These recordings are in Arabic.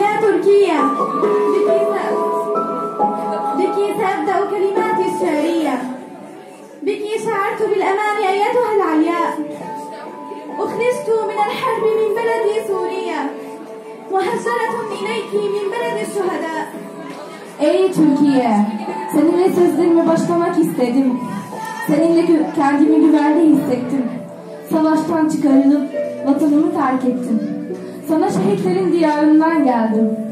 يا تركيا بك بك سأبدأ كلماتي الشعرية بك شعرت بالأمان أيتها العلياء أخرجت من الحرب من بلدي سوريا مهجرة إليك من بلد الشهداء Ey Türkiye, seninle sözlerime başlamak istedim. Seninle gü- kendimi güvende hissettim. Savaştan çıkarılıp vatanımı terk ettim. Sana şehitlerin diyarından geldim.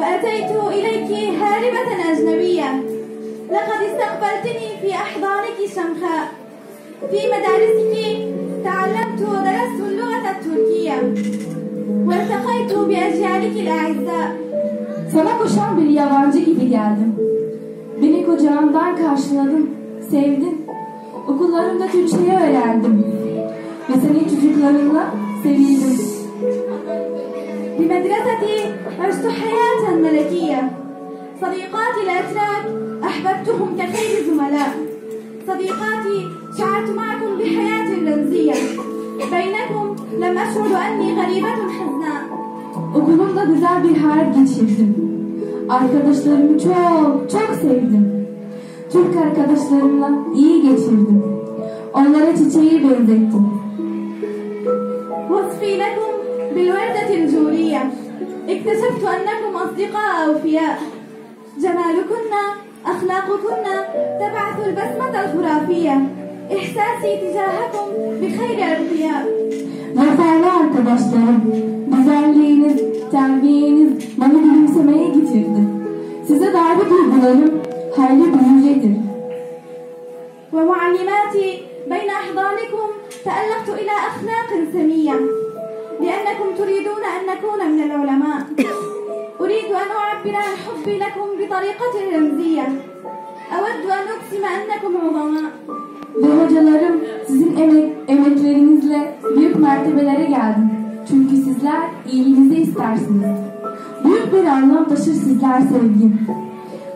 وأتيت إليك هاربة أجنبية لقد استقبلتني في أحضانك شمخاء في مدارسك تعلمت ودرست اللغة التركية والتقيت بأجيالك الأعزاء Sana koşan bir yabancı gibi geldim. Beni kucağından karşıladın, sevdin. Okullarında Türkçeyi öğrendim. Ve senin çocuklarınla sevildim. بمدرستي عشت حياة ملكية صديقاتي الأتراك أحببتهم كخير زملاء صديقاتي شعرت معكم بحياة رمزية بينكم لم أشعر أني غريبة حزناء Okulumda güzel bir hayat geçirdim. Arkadaşlarımı çok çok sevdim. Türk arkadaşlarımla iyi geçirdim. Onlara çiçeği benzettim. وصفي لكم بالوردة الجورية. اكتشفت أنكم أصدقاء أوفياء. جمالكن أخلاقكن تبعث البسمة الخرافية. إحساسي تجاهكم بخير أرقياء Zaferli arkadaşlarım, güzelliğiniz, terbiyeniz bana gülümsemeye getirdi. Size dair duygularım hayli büyücedir. ومعلماتي بين أحضانكم تألقت إلى أخلاق سمية. لأنكم تريدون أن نكون من العلماء أريد أن أعبر عن حبي لكم بطريقة رمزية أود أن أقسم أنكم عظماء Ve hocalarım sizin emek, emeklerinizle büyük mertebelere geldim. Çünkü sizler iyiliğinizi istersiniz. Büyük bir anlam taşır sizler sevgim.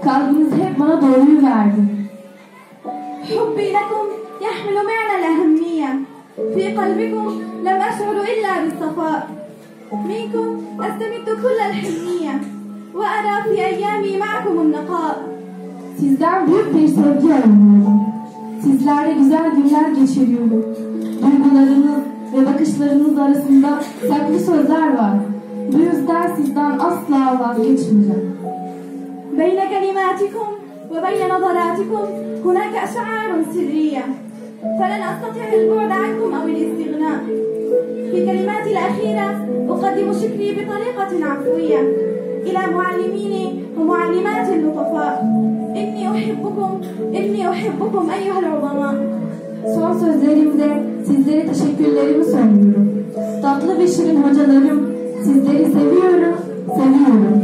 Kalbiniz hep bana doğruyu verdi. حبي لكم يحمل معنى الأهمية في قلبكم لم أشعر إلا بالصفاء منكم أستمد كل الحنية وأرى في أيامي معكم النقاء Sizden büyük bir sevgi aranıyorum. Sizlerle güzel günler geçiriyorum. Duygularınız ve bakışlarınız arasında saklı sözler var. Bu yüzden sizden asla vazgeçmeyeceğim. بين كلماتكم وبين نظراتكم هناك أشعار سرية فلن أستطيع البعد عنكم أو الاستغناء. في كلماتي الأخيرة أقدم شكري بطريقة عفوية. إلى معلميني ومعلماتي اللطفاء إني أحبكم إني أحبكم أيها العظماء. Son sözlerimde sizlere teşekkürlerimi söylüyorum. Tatlı ve şirin hocalarım, sizleri seviyorum, seviyorum.